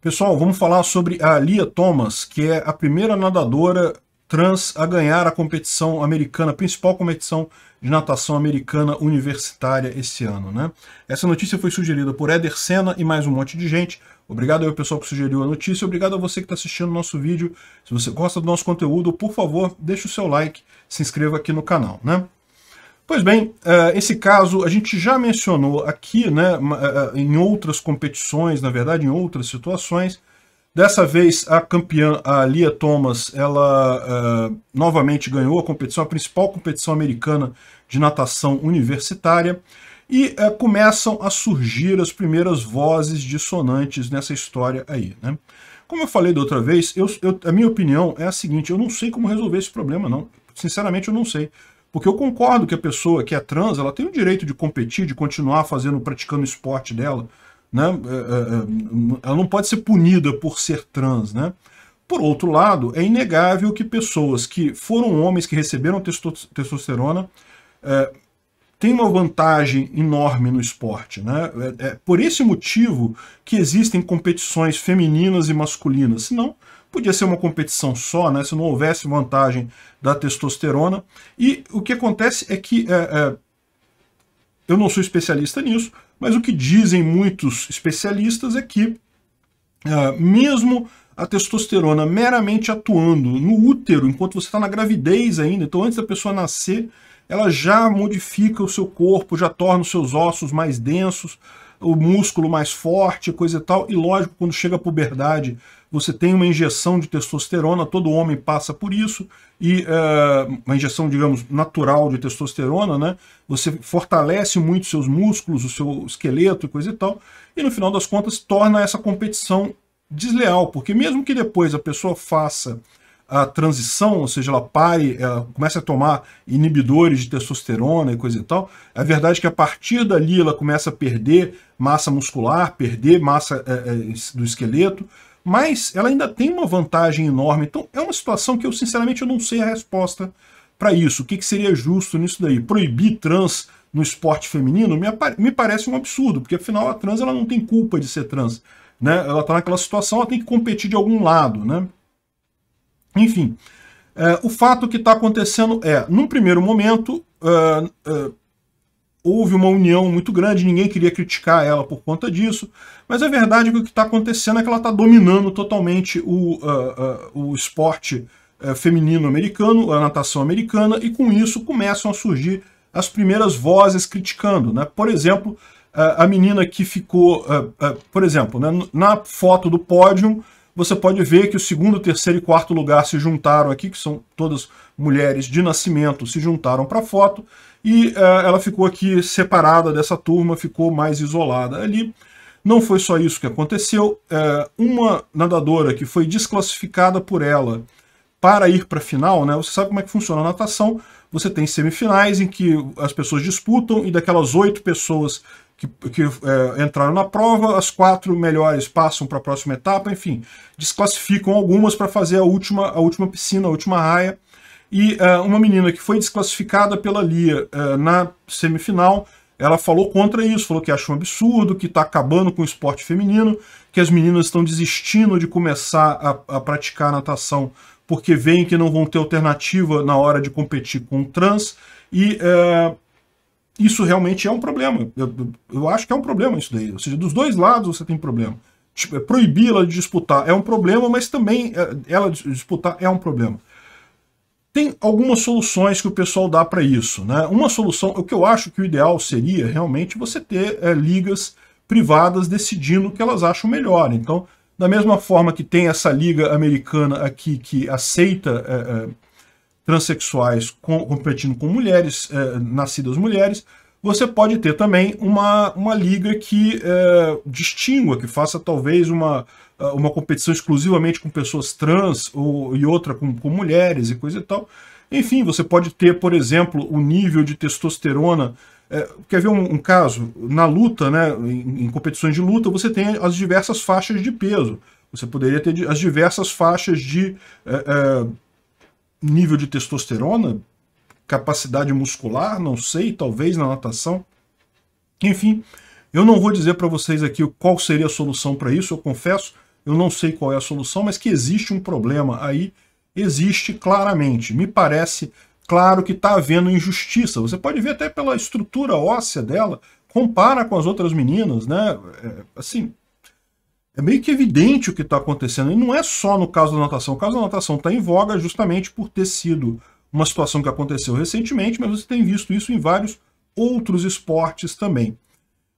Pessoal, vamos falar sobre a Lia Thomas, que é a primeira nadadora trans a ganhar a competição americana, a principal competição de natação americana universitária esse ano. Né? Essa notícia foi sugerida por Éder Senna e mais um monte de gente. Obrigado ao pessoal que sugeriu a notícia, obrigado a você que está assistindo o nosso vídeo. Se você gosta do nosso conteúdo, por favor, deixe o seu like, se inscreva aqui no canal. Né? Pois bem, eh, esse caso a gente já mencionou aqui, né, eh, eh, em outras competições, na verdade, em outras situações. Dessa vez, a campeã, a Lia Thomas, ela novamente ganhou a competição, a principal competição americana de natação universitária, e começam a surgir as primeiras vozes dissonantes nessa história aí. Né? Como eu falei da outra vez, eu, eu, a minha opinião é a seguinte, eu não sei como resolver esse problema, não. Sinceramente, eu não sei. Porque eu concordo que a pessoa que é trans, ela tem o direito de competir, de continuar fazendo, praticando o esporte dela. Né? É, é, é, ela não pode ser punida por ser trans. Né? Por outro lado, é inegável que pessoas que foram homens que receberam testosterona têm uma vantagem enorme no esporte. Né? É, é, por esse motivo que existem competições femininas e masculinas. Senão, podia ser uma competição só, né? se não houvesse vantagem da testosterona. E o que acontece é que, é, é, eu não sou especialista nisso, mas o que dizem muitos especialistas é que, é, mesmo a testosterona meramente atuando no útero, enquanto você está na gravidez ainda, então antes da pessoa nascer, ela já modifica o seu corpo, já torna os seus ossos mais densos, o músculo mais forte, coisa e tal, e lógico, quando chega a puberdade, você tem uma injeção de testosterona, todo homem passa por isso, e uh, uma injeção, digamos, natural de testosterona, né? Você fortalece muito seus músculos, o seu esqueleto e coisa e tal, e no final das contas torna essa competição desleal, porque mesmo que depois a pessoa faça a transição, ou seja, ela pare, ela comece a tomar inibidores de testosterona e coisa e tal, a verdade é que a partir dali ela começa a perder massa muscular, perder massa é, é, do esqueleto, mas ela ainda tem uma vantagem enorme. Então é uma situação que eu sinceramente eu não sei a resposta para isso. O que, que, seria justo nisso daí? Proibir trans no esporte feminino me, me, parece um absurdo, porque afinal a trans ela não tem culpa de ser trans. Né? Ela está naquela situação, ela tem que competir de algum lado. Né? Enfim, é, o fato que está acontecendo é, num primeiro momento, uh, uh, houve uma união muito grande, ninguém queria criticar ela por conta disso, mas a verdade é que o que está acontecendo é que ela está dominando totalmente o, uh, o esporte feminino americano, a natação americana, e com isso começam a surgir as primeiras vozes criticando. Né? Por exemplo, a menina que ficou, por exemplo, né, na foto do pódio, você pode ver que o segundo, terceiro e quarto lugar se juntaram aqui, que são todas mulheres de nascimento, se juntaram para a foto, e uh, ela ficou aqui separada dessa turma, ficou mais isolada ali. Não foi só isso que aconteceu, uh, uma nadadora que foi desclassificada por ela para ir para a final, né? Você sabe como é que funciona a natação, você tem semifinais em que as pessoas disputam e daquelas oito pessoas que, que é, entraram na prova, as quatro melhores passam para a próxima etapa, enfim, desclassificam algumas para fazer a última, a última piscina, a última raia, e uh, uma menina que foi desclassificada pela Lia uh, na semifinal, ela falou contra isso, falou que acha um absurdo, que está acabando com o esporte feminino, que as meninas estão desistindo de começar a, a praticar natação porque veem que não vão ter alternativa na hora de competir com o trans, e uh, isso realmente é um problema. Eu, eu, acho que é um problema isso daí. Ou seja, dos dois lados você tem problema. Tipo, proibir ela de disputar é um problema, mas também ela disputar é um problema. Tem algumas soluções que o pessoal dá para isso. Né? Uma solução, o que eu acho que o ideal seria realmente você ter é, ligas privadas decidindo o que elas acham melhor. Então, da mesma forma que tem essa liga americana aqui que aceita é, é, transexuais com, competindo com mulheres, é, nascidas mulheres, você pode ter também uma, uma liga que é, distingua, que faça talvez uma, ah, uma competição exclusivamente com pessoas trans ou, e outra com, com mulheres e coisa e tal. Enfim, você pode ter, por exemplo, o nível de testosterona. É, quer ver um, um, caso? Na luta, né, em, em, competições de luta, você tem as diversas faixas de peso. Você poderia ter as diversas faixas de é, é, nível de testosterona, capacidade muscular, não sei, talvez na natação. Enfim, eu não vou dizer para vocês aqui qual seria a solução para isso, eu confesso, Eu não sei qual é a solução, mas que existe um problema aí, existe claramente. Me parece claro que está havendo injustiça. Você pode ver até pela estrutura óssea dela, compara com as outras meninas, né? É, assim, é meio que evidente o que está acontecendo. E não é só no caso da natação. O caso da natação está em voga justamente por ter sido uma situação que aconteceu recentemente, mas você tem visto isso em vários outros esportes também.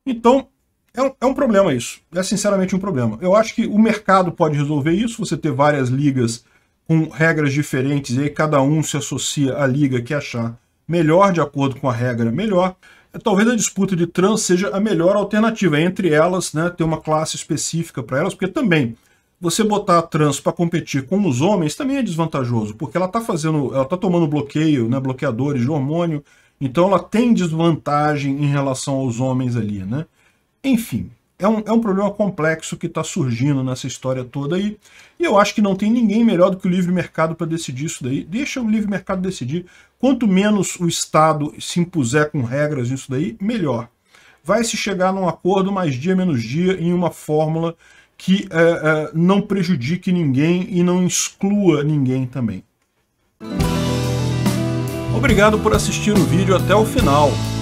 Então, é um, é um, problema isso. É sinceramente um problema. Eu acho que o mercado pode resolver isso, você ter várias ligas com regras diferentes, e aí cada um se associa à liga que achar melhor de acordo com a regra melhor. Talvez a disputa de trans seja a melhor alternativa. Entre elas, né, ter uma classe específica para elas, porque também você botar a trans para competir com os homens também é desvantajoso, porque ela está fazendo, ela está tomando bloqueio, né, bloqueadores de hormônio, então ela tem desvantagem em relação aos homens ali, né? Enfim, é um, é um problema complexo que está surgindo nessa história toda aí, e eu acho que não tem ninguém melhor do que o livre mercado para decidir isso daí. Deixa o livre mercado decidir. Quanto menos o Estado se impuser com regras nisso daí, melhor. Vai se chegar num acordo mais dia menos dia em uma fórmula que é, é, não prejudique ninguém e não exclua ninguém também. Obrigado por assistir o vídeo até o final.